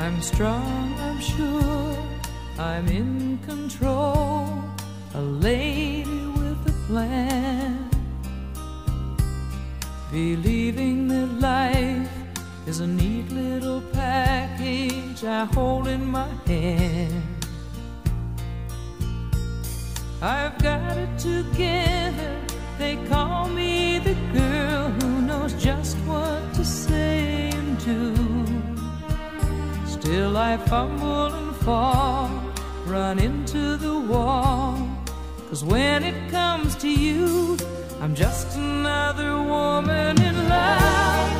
I'm strong, I'm sure, I'm in control, a lady with a plan. Believing that life is a neat little package I hold in my hand. I've got it together, Still, I fumble and fall, run into the wall. Cause when it comes to you, I'm just another woman in love,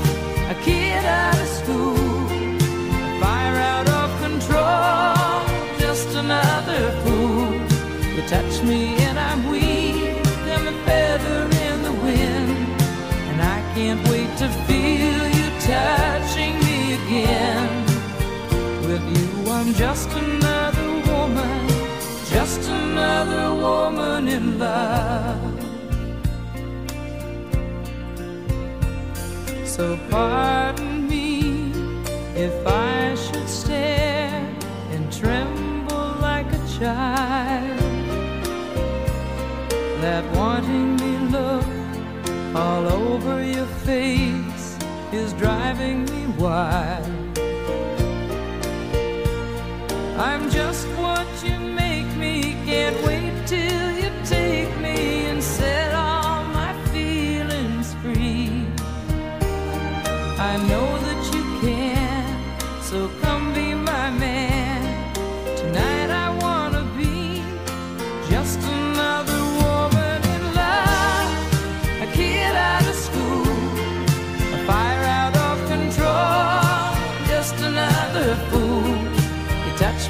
a kid out of school, a fire out of control, just another fool. You touch me and I'm weak, I'm a feather in the wind, and I can't wait to feel you touching you, I'm just another woman, just another woman in love. So pardon me if I should stare and tremble like a child. That wanting me look all over your face is driving me wild. I'm just what you make me, can't wait till you take me and set all my feelings free. I know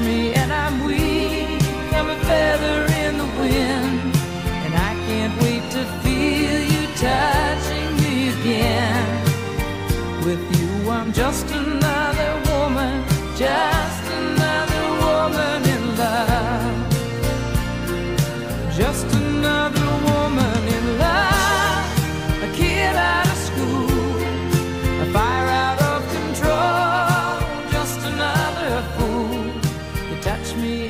me and I'm weak, I'm a feather in the wind, and I can't wait to feel you touching me again. With you, I'm just another woman, just touch me